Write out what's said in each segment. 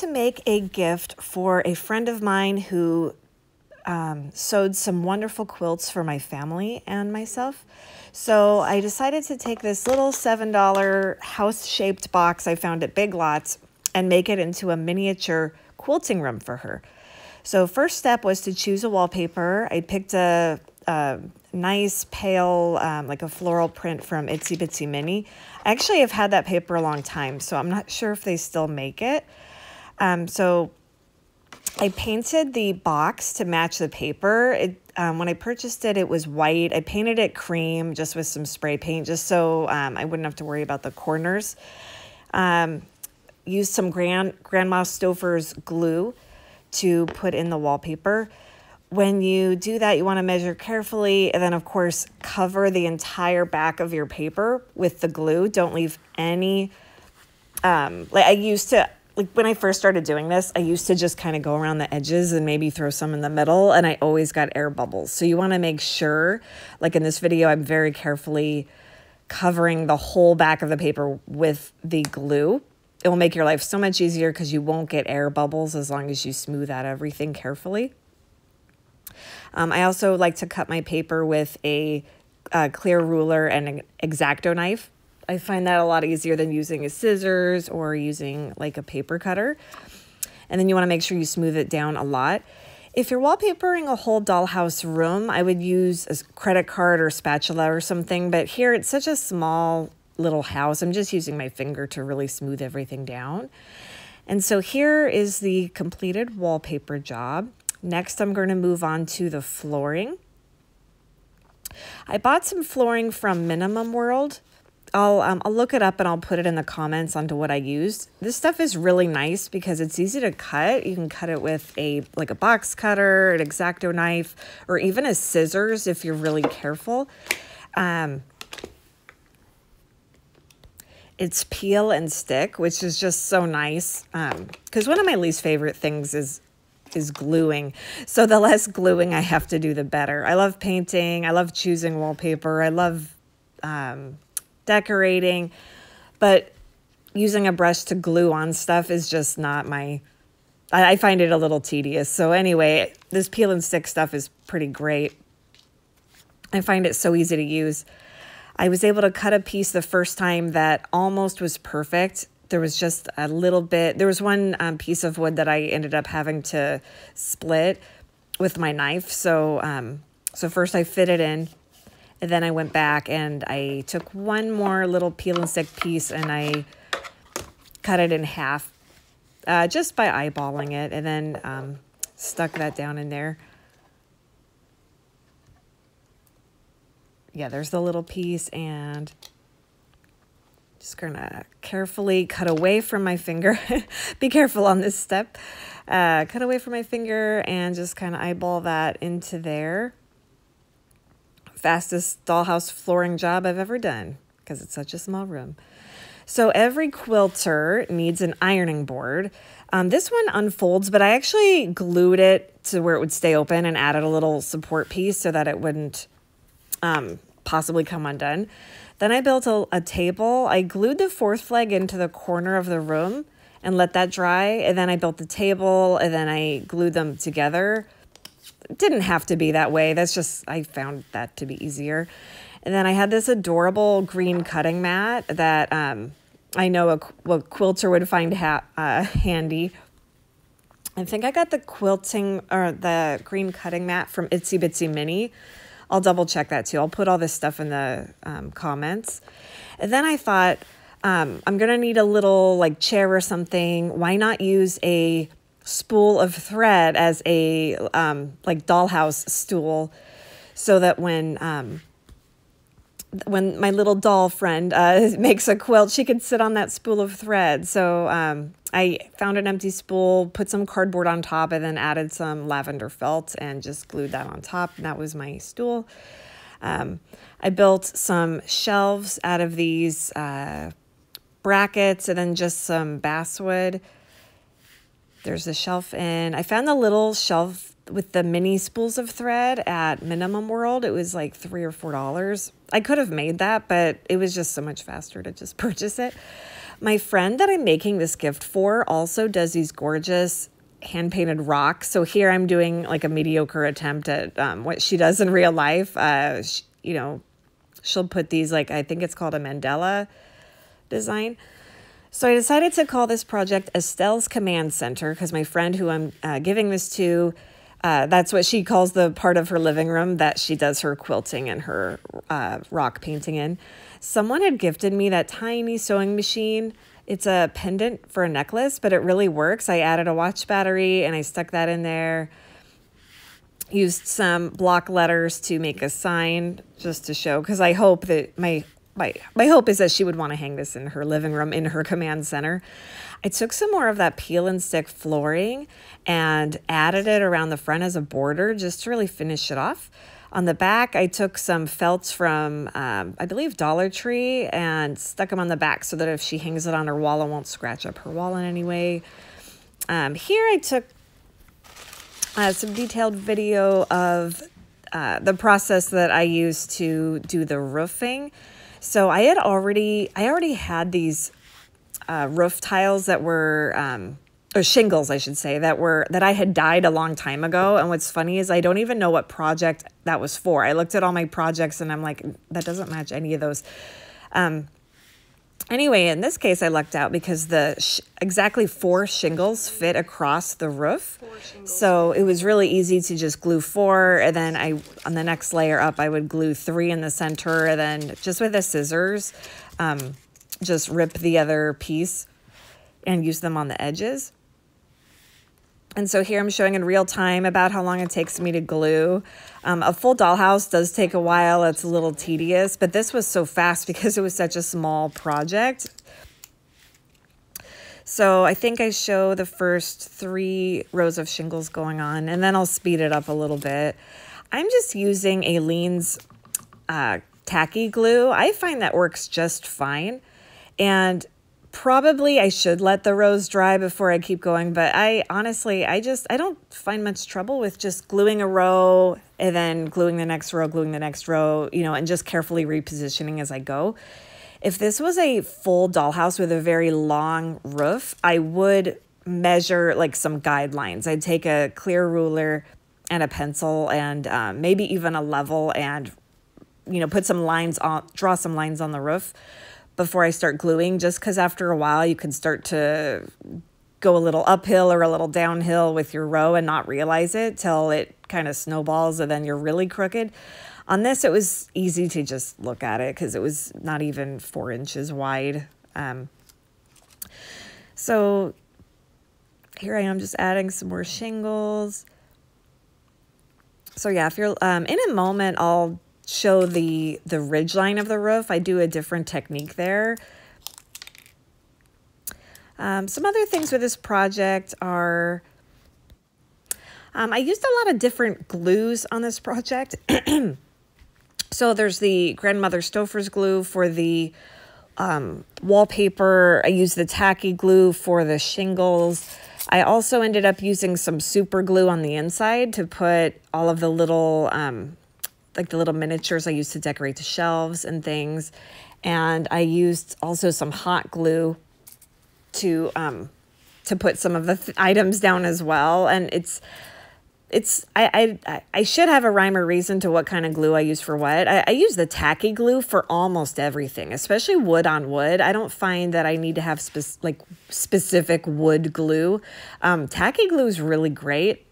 To make a gift for a friend of mine who um, sewed some wonderful quilts for my family and myself. So I decided to take this little $7 house-shaped box I found at Big Lots and make it into a miniature quilting room for her. So first step was to choose a wallpaper. I picked a, a nice pale, um, like a floral print from Itsy Bitsy Mini. I actually have had that paper a long time, so I'm not sure if they still make it. Um, so I painted the box to match the paper. It, um, when I purchased it, it was white. I painted it cream just with some spray paint, just so um, I wouldn't have to worry about the corners. Um, used some Grand Grandma Stover's glue to put in the wallpaper. When you do that, you want to measure carefully and then, of course, cover the entire back of your paper with the glue. Don't leave any. Um, like I used to, like when I first started doing this, I used to just kind of go around the edges and maybe throw some in the middle, and I always got air bubbles. So you want to make sure, like in this video, I'm very carefully covering the whole back of the paper with the glue. It will make your life so much easier because you won't get air bubbles as long as you smooth out everything carefully. Um, I also like to cut my paper with a, a clear ruler and an X-Acto knife. I find that a lot easier than using a scissors or using like a paper cutter. And then you want to make sure you smooth it down a lot. If you're wallpapering a whole dollhouse room, I would use a credit card or spatula or something. But here it's such a small little house. I'm just using my finger to really smooth everything down. And so here is the completed wallpaper job. Next, I'm going to move on to the flooring. I bought some flooring from Minimum World. I'll, um, I'll look it up and I'll put it in the comments onto what I used. This stuff is really nice because it's easy to cut. You can cut it with a like a box cutter, an X-Acto knife, or even a scissors if you're really careful. Um, it's peel and stick, which is just so nice. Because um, one of my least favorite things is is gluing. So the less gluing I have to do, the better. I love painting. I love choosing wallpaper. I love um, decorating. But using a brush to glue on stuff is just not my... I, find it a little tedious. So anyway, this peel and stick stuff is pretty great. I find it so easy to use. I was able to cut a piece the first time that almost was perfect there was just a little bit there was one um, piece of wood that i ended up having to split with my knife so um, so first i fit it in and then i went back and i took one more little peel and stick piece and i cut it in half uh, just by eyeballing it and then um, stuck that down in there yeah there's the little piece and just gonna carefully cut away from my finger. Be careful on this step. Uh, cut away from my finger and just kind of eyeball that into there. Fastest dollhouse flooring job I've ever done because it's such a small room. So every quilter needs an ironing board. Um, this one unfolds, but I actually glued it to where it would stay open and added a little support piece so that it wouldn't um, possibly come undone. Then I built a, a table. I glued the fourth leg into the corner of the room and let that dry. And then I built the table and then I glued them together. Didn't have to be that way. That's just, I found that to be easier. And then I had this adorable green cutting mat that um, I know a, a quilter would find ha uh, handy. I think I got the quilting or the green cutting mat from Itsy Bitsy Mini. I'll double check that too. I'll put all this stuff in the um, comments. And then I thought, um, I'm going to need a little like chair or something. Why not use a spool of thread as a um, like dollhouse stool so that when um, when my little doll friend uh, makes a quilt, she can sit on that spool of thread. So um, I found an empty spool, put some cardboard on top, and then added some lavender felt and just glued that on top. And that was my stool. Um, I built some shelves out of these uh, brackets and then just some basswood. There's a shelf in. I found the little shelf with the mini spools of thread at Minimum World. It was like three or four dollars. I could have made that, but it was just so much faster to just purchase it. My friend that I'm making this gift for also does these gorgeous hand painted rocks. So here I'm doing like a mediocre attempt at um, what she does in real life. Uh, she, you know, she'll put these like, I think it's called a mandala design. So I decided to call this project Estelle's Command Center because my friend who I'm uh, giving this to, uh, that's what she calls the part of her living room that she does her quilting and her uh, rock painting in. Someone had gifted me that tiny sewing machine. It's a pendant for a necklace, but it really works. I added a watch battery and I stuck that in there. Used some block letters to make a sign just to show because I hope that my my my hope is that she would want to hang this in her living room in her command center. I took some more of that peel and stick flooring and added it around the front as a border just to really finish it off. On the back, I took some felts from, um, I believe, Dollar Tree and stuck them on the back so that if she hangs it on her wall, it won't scratch up her wall in any way. Um, here I took uh, some detailed video of uh, the process that I used to do the roofing. So I had already, I already had these uh, roof tiles that were, um, or shingles, I should say, that were, that I had dyed a long time ago. And what's funny is I don't even know what project that was for. I looked at all my projects and I'm like, that doesn't match any of those. Um, anyway, in this case, I lucked out because the sh- exactly four shingles fit across the roof. So it was really easy to just glue four. And then I, on the next layer up, I would glue three in the center. And then just with the scissors, um, just rip the other piece and use them on the edges. And so here I'm showing in real time about how long it takes me to glue. Um, a full dollhouse does take a while. It's a little tedious, but this was so fast because it was such a small project. So I think I show the first three rows of shingles going on, and then I'll speed it up a little bit. I'm just using Aleene's uh, tacky glue. I find that works just fine. And probably I should let the rows dry before I keep going, but I honestly, I just, I don't find much trouble with just gluing a row and then gluing the next row, gluing the next row, you know, and just carefully repositioning as I go. If this was a full dollhouse with a very long roof, I would measure like some guidelines. I'd take a clear ruler and a pencil and um, maybe even a level and, you know, put some lines on, draw some lines on the roof before I start gluing, just because after a while you can start to go a little uphill or a little downhill with your row and not realize it till it kind of snowballs and then you're really crooked. On this, it was easy to just look at it because it was not even four inches wide. Um, so here I am just adding some more shingles. So yeah, if you're um, in a moment, I'll show the, the ridge line of the roof. I do a different technique there. Um, some other things with this project are, um, I used a lot of different glues on this project. so there's the grandmother Stover's glue for the um, wallpaper. I used the tacky glue for the shingles. I also ended up using some super glue on the inside to put all of the little um, like the little miniatures I used to decorate the shelves and things. And I used also some hot glue to um, to put some of the th items down as well. And it's it's I, I I should have a rhyme or reason to what kind of glue I use for what. I, I use the tacky glue for almost everything, especially wood on wood. I don't find that I need to have spe like specific wood glue. Um, tacky glue is really great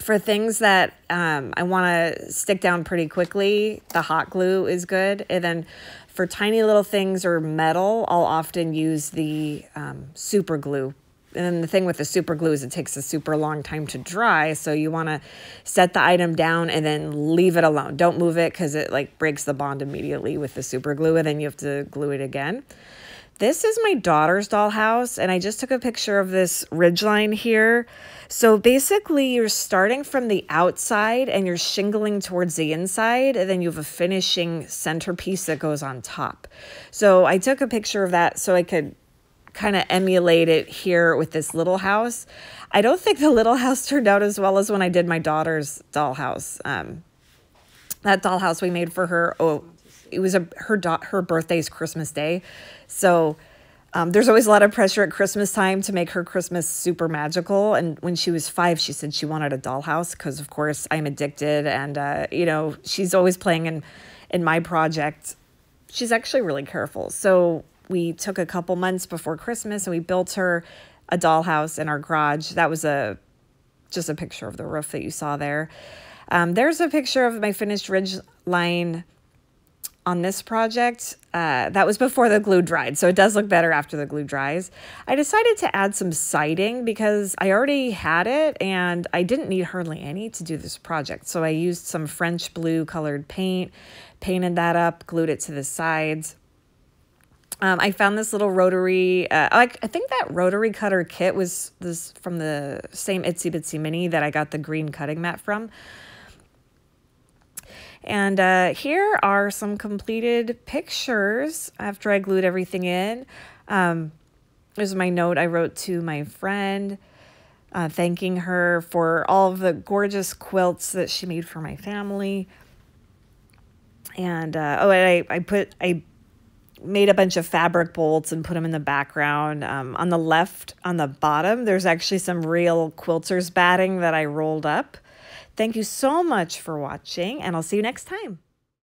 for things that um, I want to stick down pretty quickly, the hot glue is good. And then for tiny little things or metal, I'll often use the um, super glue. And then the thing with the super glue is it takes a super long time to dry. So you want to set the item down and then leave it alone. Don't move it because it like breaks the bond immediately with the super glue and then you have to glue it again. This is my daughter's dollhouse, and I just took a picture of this ridgeline here. So basically, you're starting from the outside and you're shingling towards the inside, and then you have a finishing centerpiece that goes on top. So I took a picture of that so I could kind of emulate it here with this little house. I don't think the little house turned out as well as when I did my daughter's dollhouse. Um, that dollhouse we made for her, oh, it was a her her birthday's Christmas Day. So Um, there's always a lot of pressure at Christmas time to make her Christmas super magical. And when she was five, she said she wanted a dollhouse because, of course, I'm addicted. And, uh, you know, she's always playing in, in my project. She's actually really careful. So we took a couple months before Christmas and we built her a dollhouse in our garage. That was a just a picture of the roof that you saw there. Um, there's a picture of my finished ridge line on this project. Uh, that was before the glue dried, so it does look better after the glue dries. I decided to add some siding because I already had it and I didn't need hardly any to do this project. So I used some French blue colored paint, painted that up, glued it to the sides. Um, I found this little rotary. Uh, I, I think that rotary cutter kit was this from the same Itsy Bitsy Mini that I got the green cutting mat from. And uh, here are some completed pictures after I glued everything in. Um, there's my note I wrote to my friend, uh, thanking her for all of the gorgeous quilts that she made for my family. And uh, oh, and I, I put I made a bunch of fabric bolts and put them in the background. Um, on the left, on the bottom, there's actually some real quilter's batting that I rolled up. Thank you so much for watching, and I'll see you next time.